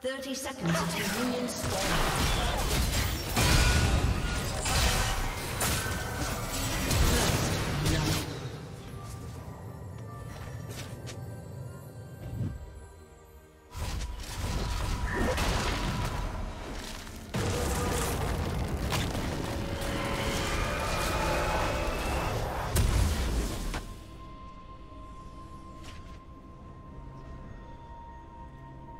30 seconds until minions spawn.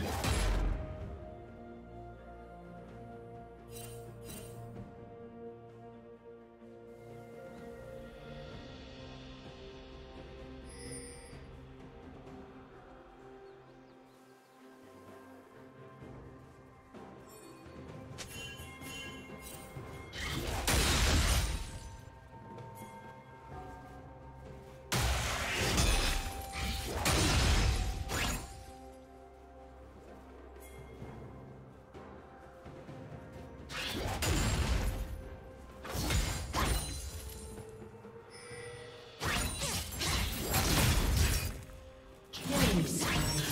Yeah. Thank you.